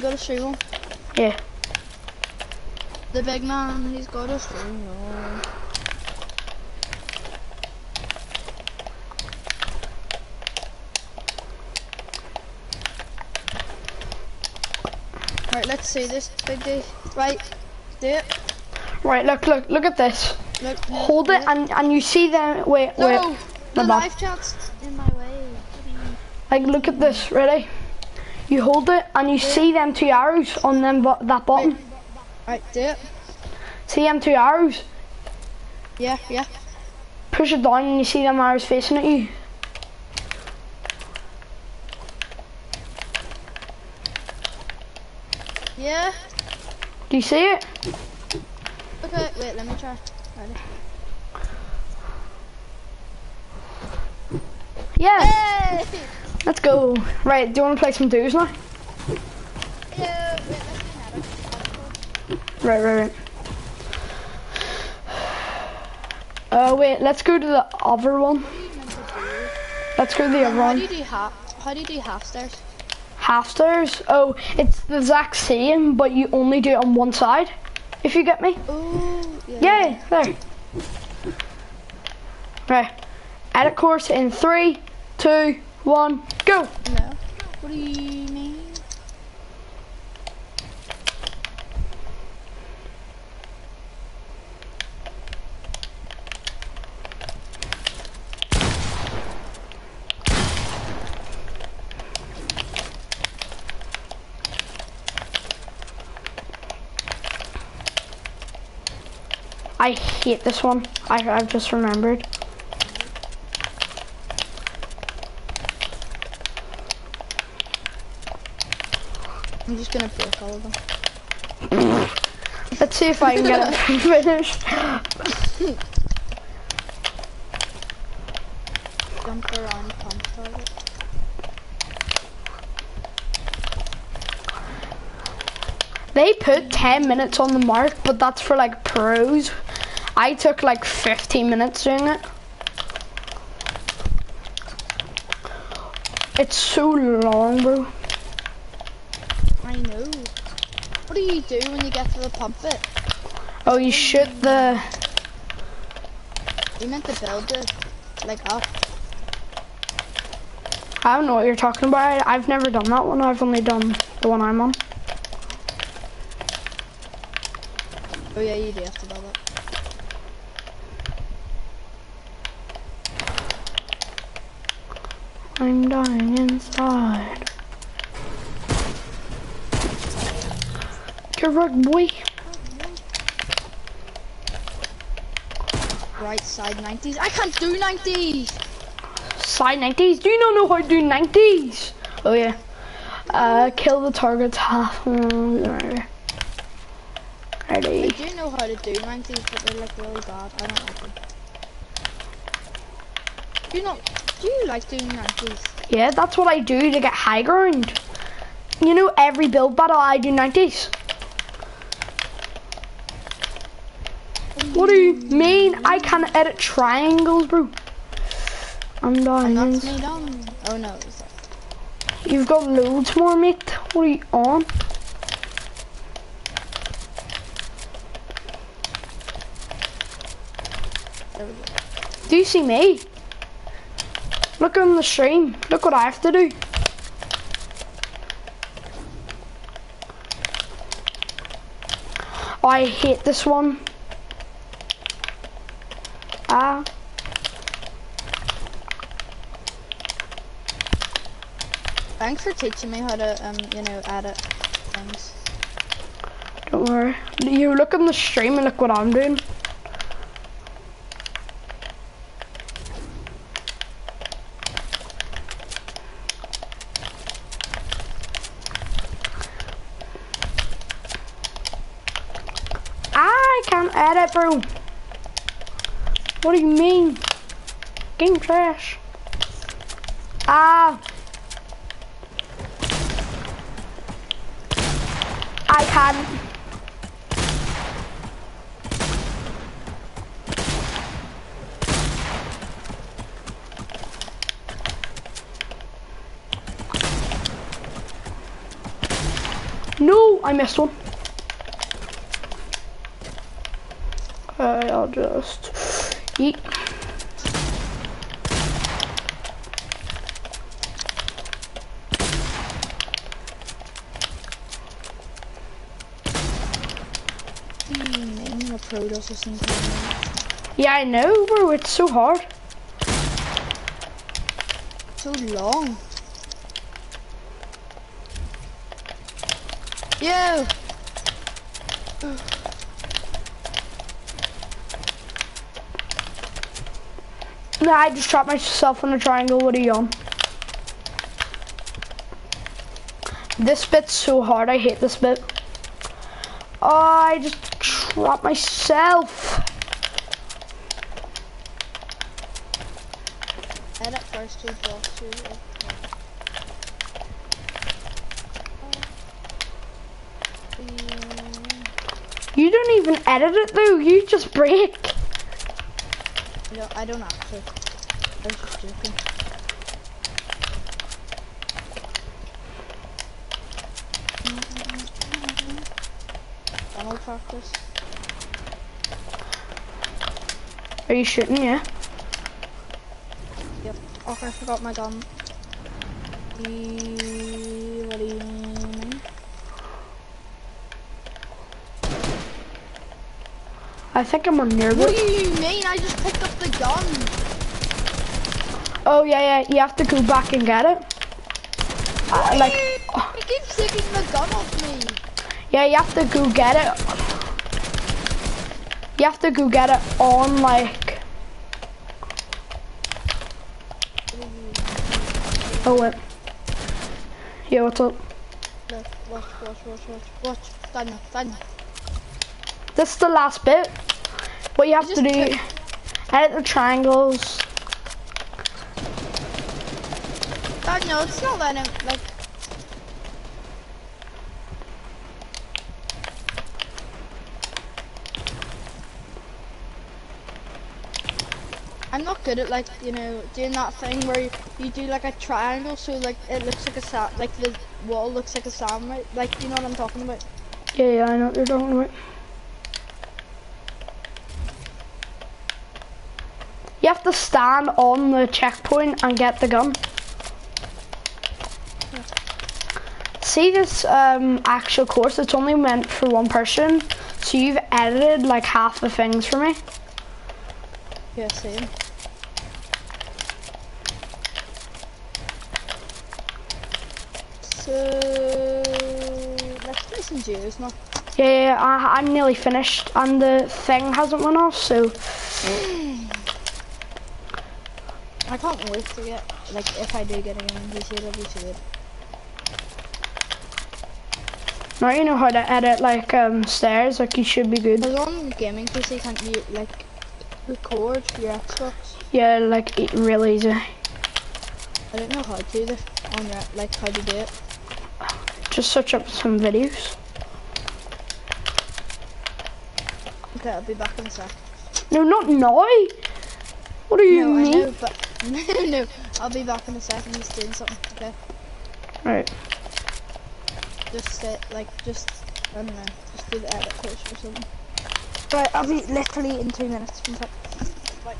got a shoe on? Yeah. The big man, he's got a shoe on. Right, let's see this big D. Right, do it. Right, look, look, look at this. Look, Hold it, and and you see them. Wait, No, wait. the live chat's in my way. Like, look at this. Ready? You hold it, and you see them two arrows on them bo that bottom. Right, do it. See them two arrows. Yeah, yeah. Push it down, and you see them arrows facing at you. Yeah. Do you see it? Okay, wait, let me try. Ready? Yeah. Hey! Let's go. Right. Do you want to play some duos now? Yeah, wait, let's do another. Right, right, right. Uh, wait. Let's go to the other one. Let's go to the other How do one. you do half? How do you do half stairs? Half stairs. Oh, it's the exact same, but you only do it on one side. If you get me. Oh, Yeah, there. Right. Edit course in three, two, one, go. No. What do you mean? I hate this one. I, I've just remembered. Just gonna break all of them. Let's see if I can get it finished. Jump around pump target. They put 10 minutes on the mark, but that's for like pros. I took like 15 minutes doing it. It's so long, bro. I know. What do you do when you get to the pump bit? Oh, you shoot the. You meant to build it, like up. I don't know what you're talking about. I've never done that one. I've only done the one I'm on. Oh yeah, you do have to build it. I'm dying inside. Wrecked, boy. Right side 90s. I can't do 90s! Side 90s. Do you not know how to do 90s? Oh yeah. Uh, kill the targets half. mm, I Ready. do know how to do 90s, but they're like really bad. I don't like them. Do you not, do you like doing 90s? Yeah, that's what I do to get high ground. You know, every build battle I do 90s. What do you mean? I can't edit triangles, bro. I'm And dying. me done. Oh no. You've got loads more, mate. What are you on? There we go. Do you see me? Look on the stream. Look what I have to do. I hate this one. Ah. Thanks for teaching me how to, um, you know, edit things. Don't worry. You look in the stream and look what I'm doing. I can't edit, bro. What do you mean? Game trash. Ah. I can't. No, I missed one. Okay, I'll just something. Yeah, I know, bro. It's so hard. So long. Yo! I just trapped myself in a triangle. What are you on? This bit's so hard. I hate this bit. Oh, I just trapped myself. Edit first two blocks. You don't even edit it though. You just break. I don't, I don't actually. I was just joking. Practice. Are you shooting? Yeah. Yep. Okay, I forgot my gun. E what do you mean? I think I'm on near What do you mean? I just picked up the gun. Oh yeah, yeah. You have to go back and get it. Uh, like, He keeps taking the gun off me. yeah, you have to go get it. You have to go get it on like. Oh wait. Yeah, what's up? Watch, watch, watch, watch, watch. Daniel, Daniel. This is the last bit. What you have You to do, edit the triangles. Daniel, it's not letting like... I'm not good at like, you know, doing that thing where you, you do like a triangle so like it looks like a sa like the wall looks like a sandwich. Like, you know what I'm talking about? Yeah, yeah, I know what you're talking about. You have to stand on the checkpoint and get the gun. See this um, actual course, it's only meant for one person. So you've edited like half the things for me. Yeah, same. So let's play some duos now. Yeah, yeah, yeah, I, I'm nearly finished and the thing hasn't went off, so I can't wait to get like if I do get a game in PC, it'll be so good. Now you know how to edit like um, stairs, like you should be good. Because on gaming PC, can't you like record your Xbox? Yeah, like e- real easy. I don't know how to do this on your like how to do it. Just search up some videos. Okay, I'll be back in a sec. No, not now. What do you no, I know, but no, no, I'll be back in a second. Just doing something. Okay, Right. Just sit like just I don't know, just do the edit course or something. Right, I'll be literally in two minutes. One sec. Bye.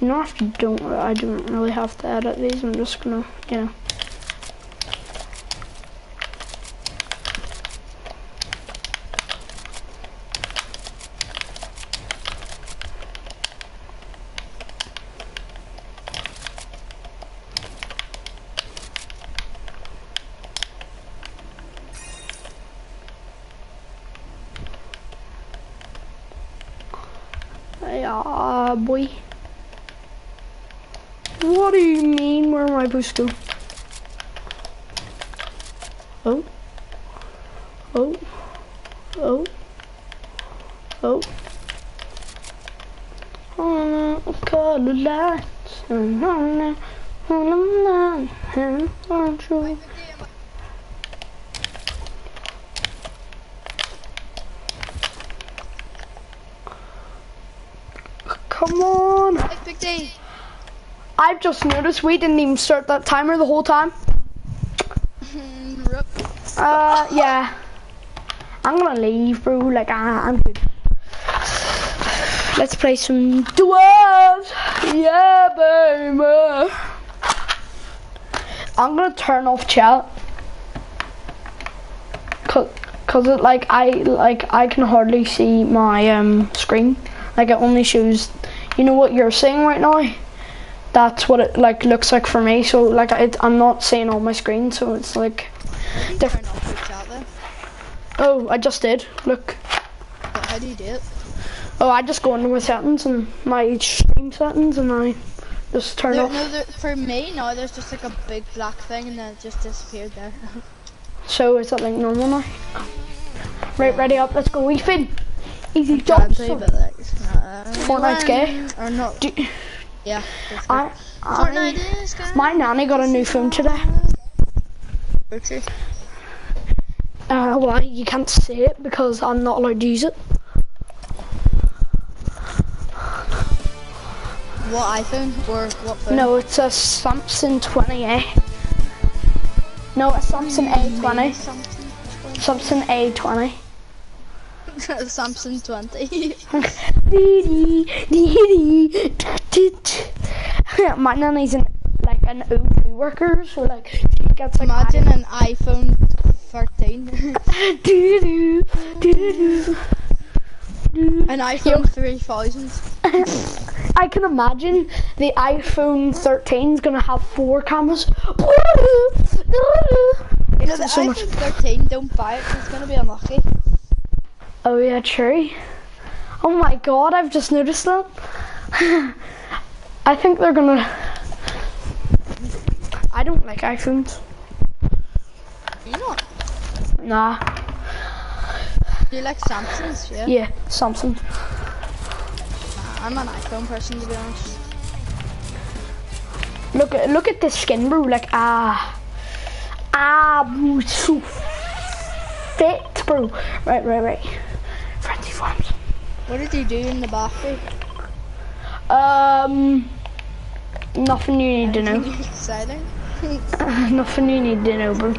You know, if you don't, I don't really have to edit these. I'm just gonna, you know. Yeah, boy. What do you go? Oh. Oh. Oh. Oh. On a color lights and on a on a line and on true. Come on. Hey, Big D. I've just noticed we didn't even start that timer the whole time. Rip. Uh, yeah. I'm gonna leave, bro. Like, I, I'm good. Let's play some dwarves. Yeah, baby. I'm gonna turn off chat. Cause, cause it, like I like I can hardly see my um screen. Like it only shows, you know what you're seeing right now. That's what it like looks like for me. So like I, I'm not seeing all my screen. So it's like there. Oh, I just did. Look. But how do you do it? Oh, I just go into my settings and my stream settings and I just turn There, off. no, there, for me, no, there's just like a big black thing and then it just disappeared there. So is it like normal now? Right, ready up. Let's go, Ethan. Easy Try and jump. play, but like, uh, Fortnite's gay. Or not. Do, Yeah. I, Fortnite I, my nanny got a new phone today. Okay. Uh, well, you can't see it because I'm not allowed to use it. What iPhone or what phone? No, it's a Samsung 20A. No, a Samsung A20. Samsung. Samsung A20. Samsung 20. My nanny's an, like an O2 worker, so like she gets like Imagine an iPhone 13. Do-do-do, do-do-do, an iPhone 3000. I can imagine the iPhone 13 is gonna have four cameras. You know, the So iPhone much- 13, don't buy it, it's gonna be unlucky. Oh yeah, true. Oh my god, I've just noticed that. I think they're gonna. I don't like iPhones. You know, Nah. do you like Samsungs? Yeah. Yeah, Samsung. Nah, I'm an iPhone person, to be honest. Look at look at this skin, bro. Like ah, ah, bro, it's so fit, Right, right, right. Frenzy farms. What did you do in the bathroom? Um, nothing you need to know. Exciting. nothing you need to know, bro.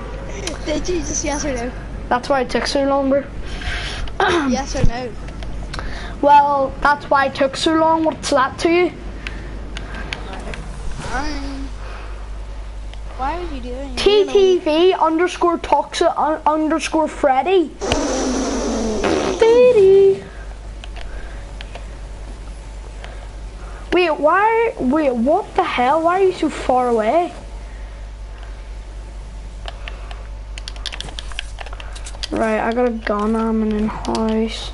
Did you just yes or no? That's why it took so long, bro. yes or no? Well, that's why it took so long. What's that to you? Um, why would you do that? TTV underscore toxic un- underscore Freddy. Freddy. Wait, why? Wait, what the hell? Why are you so far away? Right, I got a gun. I'm in house.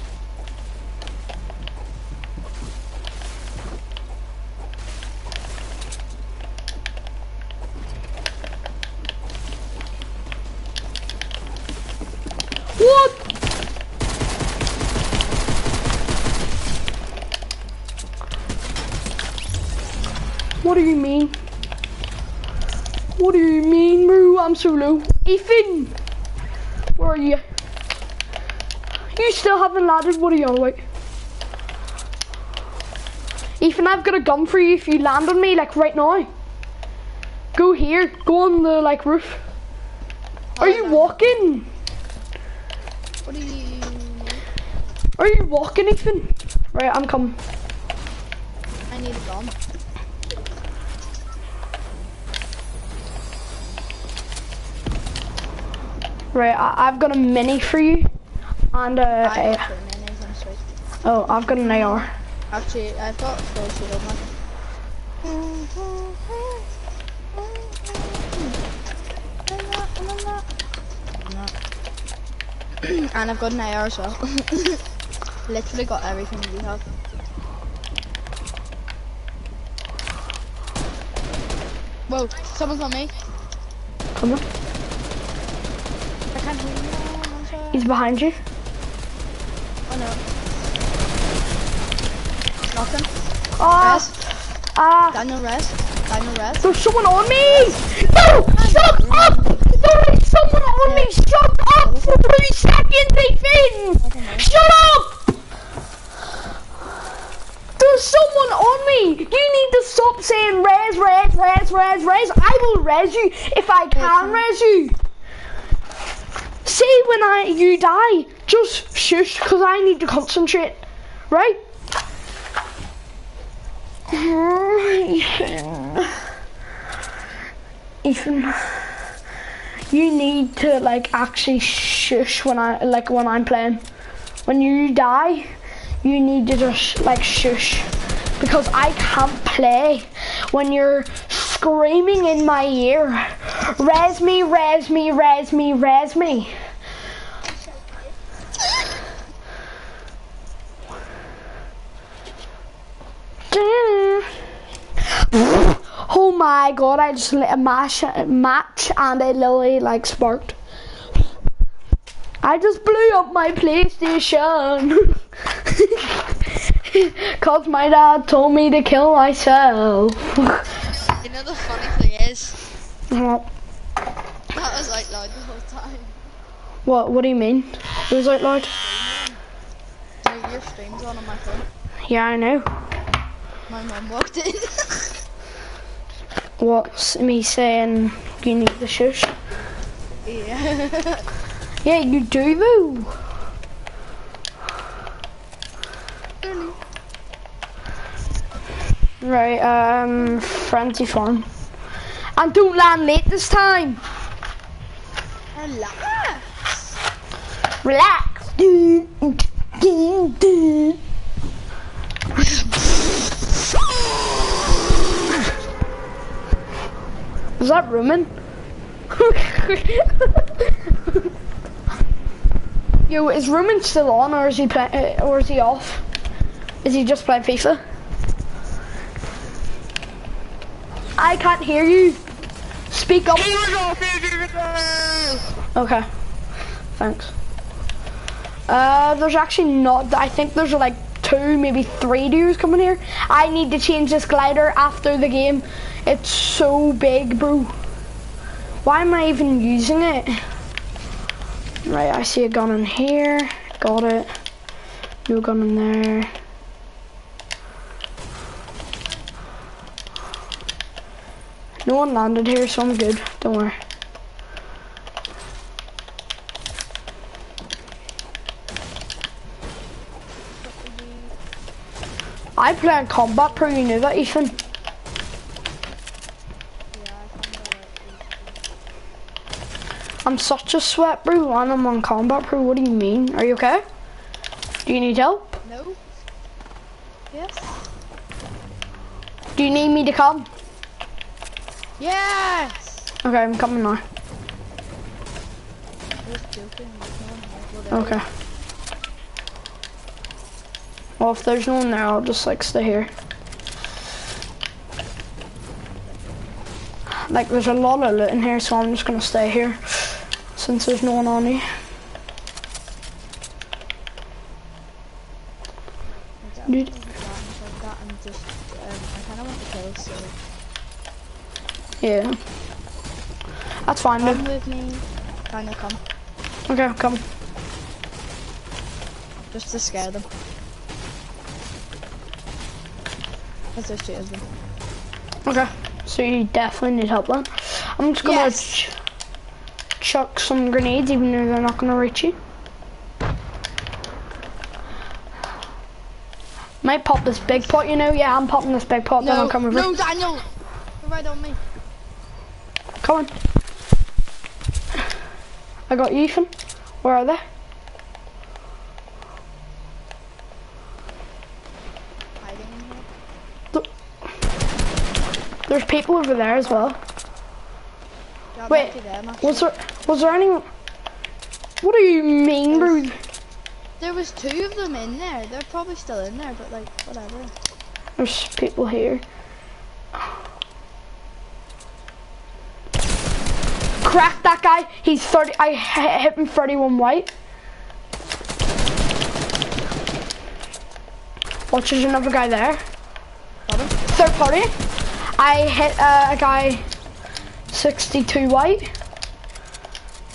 What? What do you mean? What do you mean, bro? I'm so low. Ethan! Where are you? You still haven't landed? What are you on about? Ethan, I've got a gun for you if you land on me, like right now. Go here. Go on the like roof. Are you walking? What do you? Are you walking, Ethan? Right, I'm coming. I need a gun. Right, I- I've got a mini for you. And uh, I a- minis, I'm oh, I've got an AR. Actually, I've got full shield man. and I've got an AR as well. Literally got everything you have. Whoa, someone's on me. Come on. I can't hear you. I'm sorry. He's behind you. Oh no. Knocked him. Ah, Res. ah. Daniel Res. Daniel Res. There's someone on me! No! Shut up! There is someone on me! Shut up for three seconds, Ethan! Shut up! There's someone on me! You need to stop saying res, res, res, res, res. I will res you if I can res you. When I you die, just shush, cause I need to concentrate, right? Ethan, Ethan, you need to like actually shush when I like when I'm playing. When you die, you need to just like shush because I can't play when you're screaming in my ear. Res me, res me, res me, res me. Mm. Oh my god, I just lit a match, match and it literally like sparked. I just blew up my PlayStation. Cause my dad told me to kill myself. You know the funny thing is, what? that was out loud the whole time. What what do you mean? It was out loud? So your stream's on on my phone. Yeah, I know. My mum walked in. What's me saying you need the shush? yeah. Yeah, you do though. Right, um, Frenzy Farm. And don't land late this time. Relax. Relax. Is that Roman? Yo, is Roman still on, or is he play, uh, or is he off? Is he just playing FIFA? I can't hear you. Speak up. Okay. Thanks. Uh, there's actually not. I think there's like two, maybe three dudes coming here. I need to change this glider after the game. It's so big, bro. Why am I even using it? Right, I see a gun in here. Got it. No gun in there. No one landed here, so I'm good. Don't worry. I play on Combat Pro, you know that, Ethan? I'm such a sweat, bro, and I'm on Combat Pro. What do you mean? Are you okay? Do you need help? No. Yes. Do you need me to come? Yes. Okay, I'm coming now. Just joking. There's no one here. Well, there Okay. Well, if there's no one there, I'll just like stay here. Like, there's a lot of loot in here, so I'm just gonna stay here since there's no one on me. Dude. Like that and just, I kind of want to kill, so Yeah. That's fine, come dude. with me. Kind of come, Okay, come. just to scare them. Cause there's two of them. Okay. So you definitely need help then. I'm just gonna Yes. ch chuck some grenades even though they're not gonna reach you. Might pop this big pot, you know? Yeah, I'm popping this big pot, then I'll No, come over. no, Daniel. You're right on me. Come on. I got you, Ethan. Where are they? Hiding in here. There's people over there as well. Yeah, Wait, there, Was there was there anyone What do you mean, bro? There was two of them in there. They're probably still in there, but like, whatever. There's people here. Crack that guy. He's 30. I hit him 31 white. Watch, there's another guy there. Third party. I hit uh, a guy 62 white.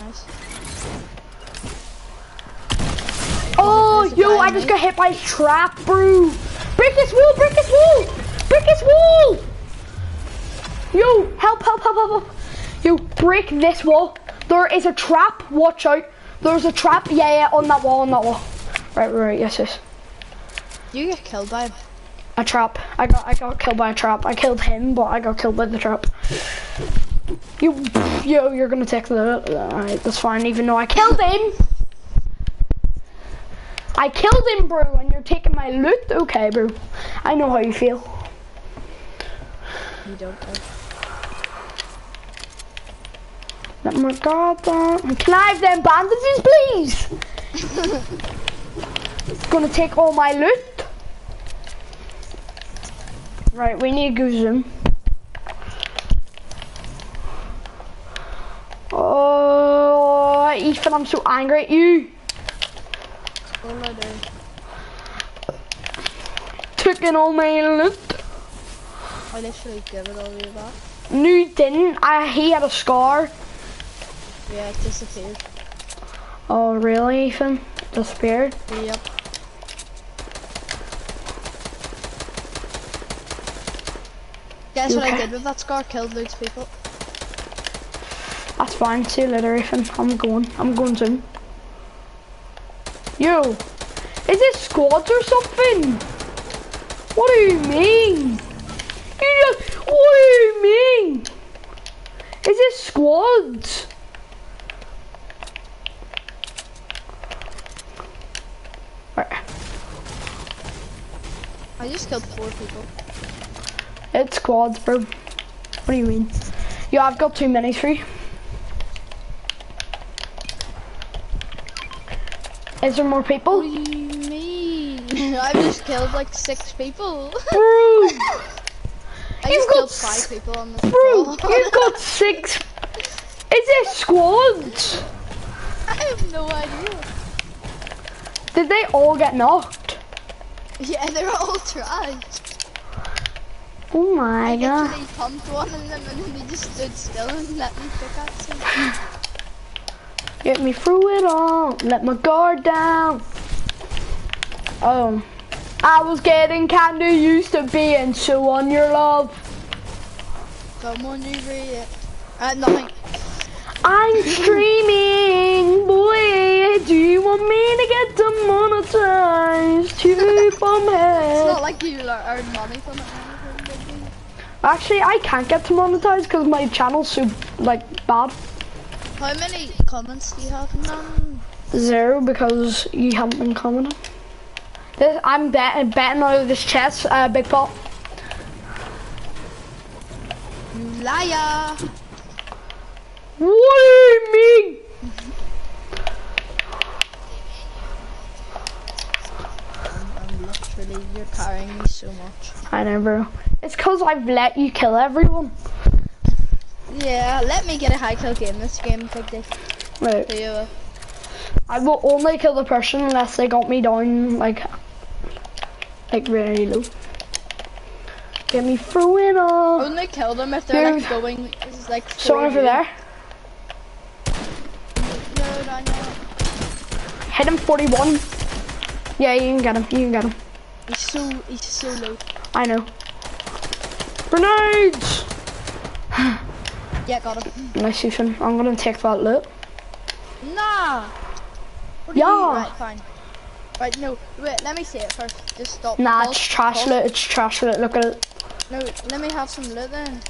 Nice. Oh, yo, I just got hit by a trap, bro. Break this wall, break this wall, break this wall. Yo, help, help, help, help, help. Yo, break this wall. There is a trap, watch out. There's a trap. Yeah, yeah, on that wall, on that wall. Right, right, right. Yes, yes. You get killed by him. A trap. I got, I got killed by a trap. I killed him, but I got killed by the trap. You, yo, you're gonna take the. Alright, that's fine. Even though I killed him. I killed him, bro, and you're taking my loot. Okay, bro. I know how you feel. You don't know. Let my guard down. Uh, can I have them bandages, please? Gonna take all my loot. Right, we need to go zoom. Oh, Ethan, I'm so angry at you. What will I do? Taking all my loot. I literally give it all you back. No, you didn't. I, he had a scar. Yeah, it disappeared. Oh, really, Ethan? Disappeared? Yep. Guess You what I did with that scar? Killed loads of people. That's fine. See you later, Ethan. I'm going. I'm going soon. Yo, is this squads or something? What do you mean? You just, what do you mean? Is this squads? Right, I just killed four people. It's squads, bro. What do you mean? Yo, I've got two minis for you. Is there more people? What do you mean? I've just killed like six people. Bro! I You've just got killed five people on this Bro, you've got six. Is this squads? I have no idea. Did they all get knocked? Yeah, they're all trash. Oh my I god. literally pumped one of them and then they just stood still and let me pickaxe him. Get me through it all. Let my guard down. Oh. I was getting kinda used to being so on your love. Come on, you read it. Uh, nothing. I'm streaming, boy. Do you want me to get demonetized? Keep on It's not like you like, earn money from it. or anything, did you? Actually, I can't get demonetized because my channel's so like bad. How many comments do you have none? Zero because you haven't been commenting. This, I'm bet betting out of this chest, uh, big pot. Liar! What do you mean? I'm literally, you're carrying me so much. I know, bro. It's cause I've let you kill everyone. Yeah, let me get a high kill game this game, Dick. Right. Do you? uh, I will only kill the person unless they got me down like, like really low. Get me through it all. Only kill them if they're like going, like Someone over for you. there. No, Hit him 41. Yeah, you can get him. You can get him. He's so, he's so low. I know. Grenades! Yeah, got him. Nice, Ethan. I'm gonna take that loot. Nah! What Yeah. You, right, fine. Right, no, wait, let me see it first. Just stop. Nah, Pause, it's trash pause. loot. It's trash loot. Look at it. No, let me have some loot then.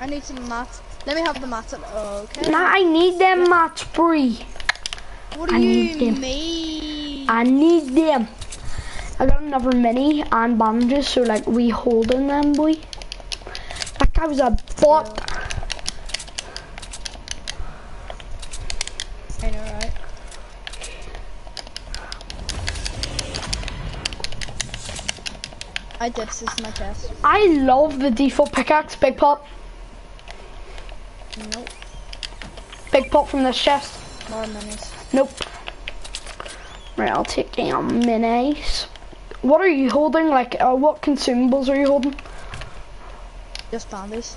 I need some mats. Let me have the mats. At, oh, okay. Nah, I need them mats free. what do I need you them. mean? I need them. I got another mini and bandages, so like we holding them, boy. That guy was a bot. I know, right? I did this is my chest. I love the default pickaxe, big pop. Nope. Big pop from this chest. More minis. Nope. Right, I'll take them minis. What are you holding? Like, uh, what consumables are you holding? Just bandies.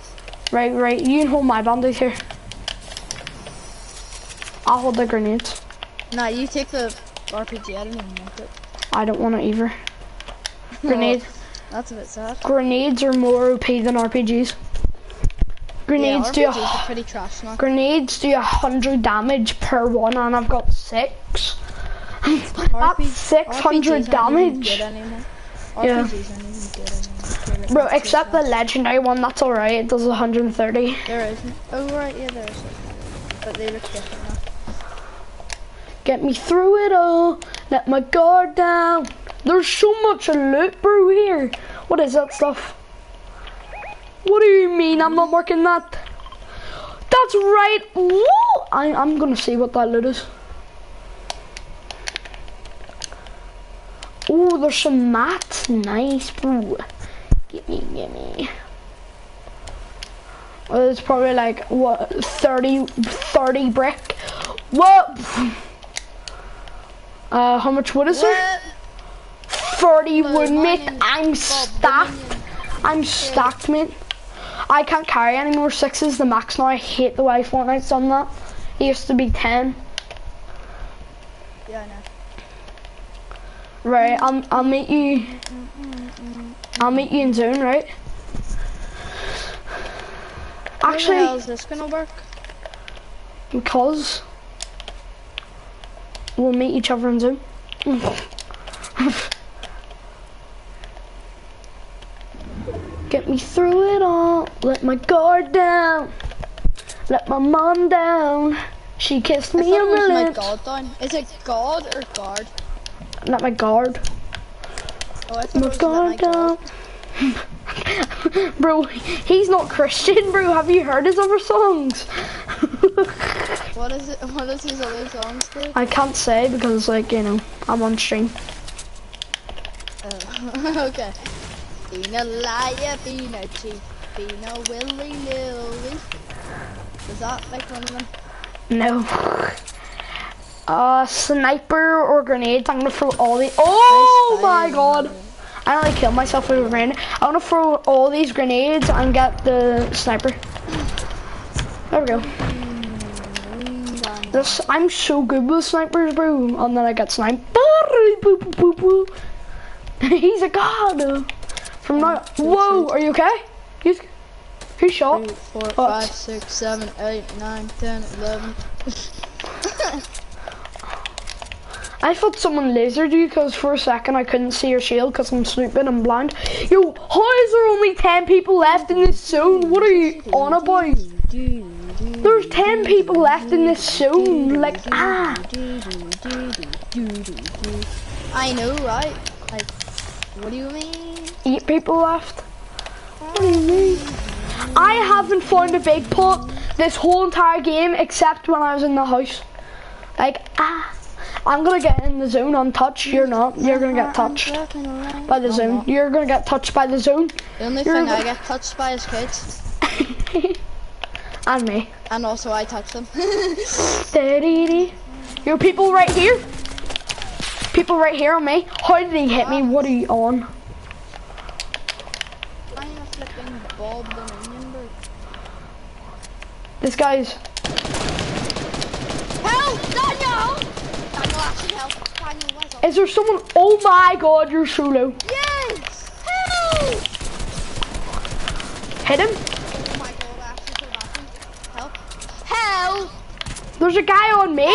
Right, right. You can hold my bandage here. I'll hold the grenades. Nah, you take the RPG. I don't even want it. I don't want it either. Grenade. That's a bit sad. Grenades are more OP than RPGs. Grenades do yeah, a RPGs are pretty trash now. Grenades do a hundred damage per one, and I've got six. That's six hundred RPGs damage, good anymore. Yeah. Bro. Except the legendary one, that's alright. It does 130. There isn't. Oh right, yeah, there is. But they look different now. Get me through it all. Let my guard down. There's so much loot, bro. Here. What is that stuff? What do you mean? I'm not working that. That's right. I, I'm gonna see what that loot is. Oh, there's some mats. Nice, bro. Gimme, gimme. Well, it's probably like, what, 30, 30 brick? What? Uh, how much wood is there? 30 Well, wood, mate. I'm stacked. I'm stacked, mate. I can't carry any more sixes. The max now. I hate the way Fortnite's done that. It used to be 10. Yeah, I know. Right, I'll, I'll meet you. I'll meet you in zone, right? How Actually, is this gonna work? because we'll meet each other in zone. Get me through it all. Let my guard down. Let my mom down. She kissed me on the my lips. god down. Is it god or guard? Not my guard. Oh, I thought My it was let my guard god. down. bro, he's not Christian, bro. Have you heard his other songs? What is it? What is his other songs do? I can't say because, like, you know, I'm on stream. Oh, okay. Being a liar, being a cheat, being a willy nilly. Is that like one of them? No. Uh, sniper or grenades. I'm gonna throw all the. Oh my god! I nearly killed myself with a grenade. I'm gonna throw all these grenades and get the sniper. There we go. This I'm so good with snipers, bro. And then I get sniped. He's a god. From now. Whoa, are you okay? He's. He shot. Three, four, What? five, six, seven, eight, nine, ten, eleven. I thought someone lasered you because for a second I couldn't see your shield because I'm stupid and blind. Yo, how is there only 10 people left in this zone? What are you on about? There's 10 people left in this zone. Like, ah. I know, right? Like, what do you mean? 8 people left. What do you mean? I haven't found a big pot this whole entire game except when I was in the house. Like, ah. I'm gonna get in the zone untouched. You're not. You're gonna get touched by the zone. You're gonna get touched by the zone. The only You're thing I get touched by is kids. and me. And also I touch them. Da-dee-dee. People right here. People right here on me. How did he hit me? What are you on? I'm a flipping Bob the Minion, bro. This guy's. Help! Daniel, actually help. Daniel, where's up? Is there someone? Oh my god, you're so low. Yes! Help! Hit him. Oh my god, actually. Help! Help! There's a guy on me.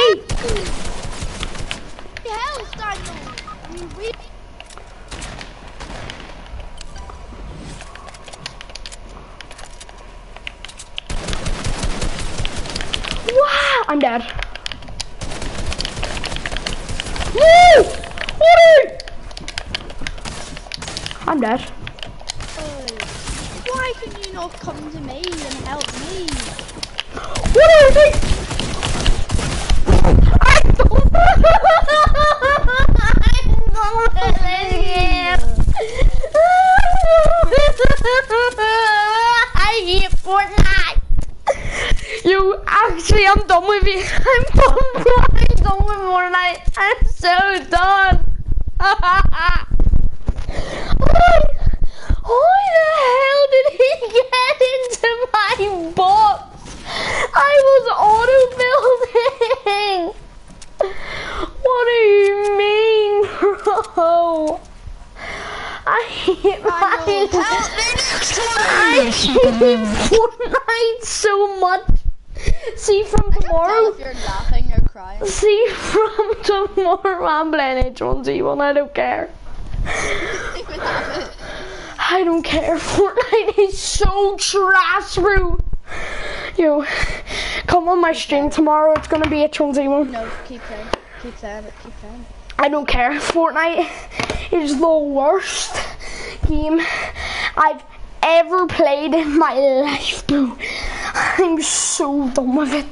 Help, Daniel! Wow, I'm dead. Woo! Woody! I'm dead. Why can you not come to me and help me? What are doing? I don't I hate Fortnite. You actually, I'm done with you. I'm done. I'm done with Fortnite. I'm so done. Why the hell did he get into my box? I was auto building. What do you mean, bro? I hate my Daniel, help me next I hate Fortnite hate so much. See from Tell tomorrow. if you're laughing or crying. See from tomorrow. I'm playing H1Z1. I don't care. Think we have it. I don't care. Fortnite is so trash, bro. Yo, come on my stream tomorrow. It's gonna be H1Z1. No, keep saying, keep saying it, keep saying. I don't care. Fortnite is the worst game I've ever played in my life, bro. I'm so done with it.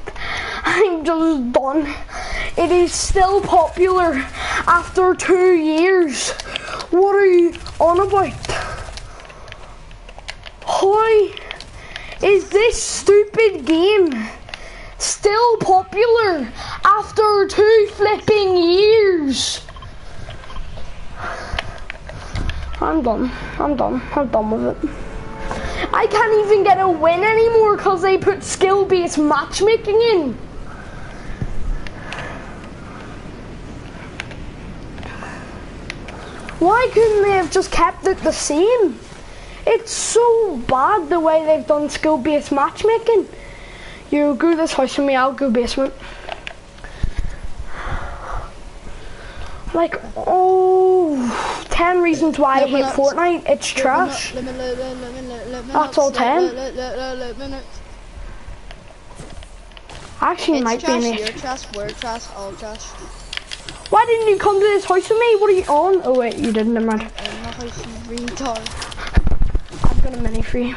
I'm just done. It is still popular after two years. What are you on about? Why is this stupid game still popular after two flipping years? I'm done. I'm done. I'm done with it. I can't even get a win anymore because they put skill-based matchmaking in. Why couldn't they have just kept it the same? It's so bad the way they've done skill-based matchmaking. You go this house with me, I'll go basement. Like, oh, 10 reasons why I hate. Fortnite. It's trash. That's all 10? lemon, lemon, lemon, lemon, lemon. Actually, It's might trash, be an you're trash, we're trash, all trash. Why didn't you come to this house with me? What are you on? Oh wait, you didn't, never mind. In the house, retard. I've got a mini for you.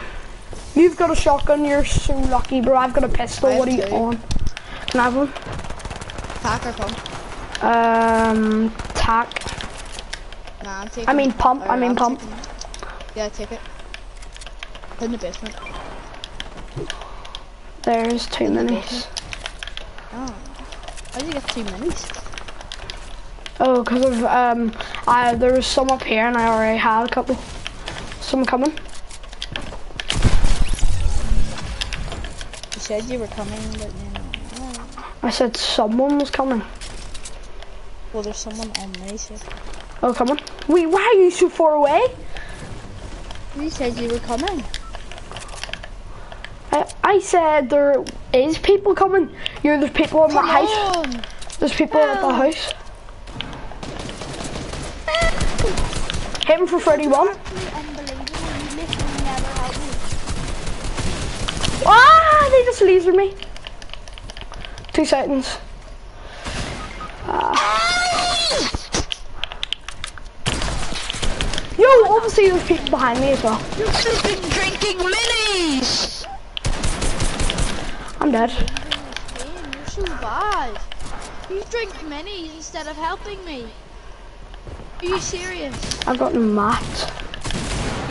You've got a shotgun, you're so lucky, bro. I've got a pistol, what are you two. on? Can I have one? Pack or pump? Um, tack. Nah, I'm taking I mean pump, I mean I'm pump. taking- Yeah, take it. In the basement. There's two In the minis. basement. Oh. How you get two minis? Oh, because of, um, I, there was some up here and I already had a couple. Some coming. You said you were coming, but you know. I said someone was coming. Well, there's someone on me, so. Oh, come on. Wait, why are you so far away? You said you were coming. I, I said there is people coming. You're there's people in the Come house. on! There's people at the house. Him for 31. Absolutely unbelievable. You literally never helped me. Ah, they just lasered me. Two seconds. Yo, obviously there's people behind me as well. You've been drinking minis! I'm dead. Damn, so bad. You drink minis instead of helping me. Are you serious? I've got Matt.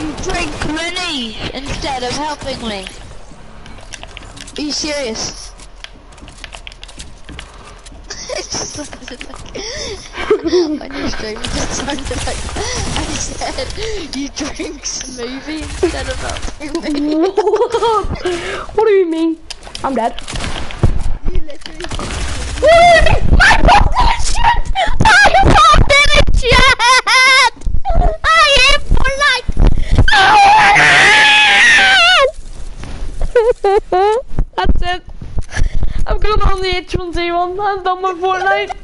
You drink minis instead of helping me. Are you serious? just sounded like on your stream. It just sounded like I said you drink smoothie instead of helping me. what do you mean? I'm dead. You literally. What do you mean? I'm not finished yet! I'm not finished yet! I am for life! That's it. I'm going on the H1Z1. I'm done with Fortnite.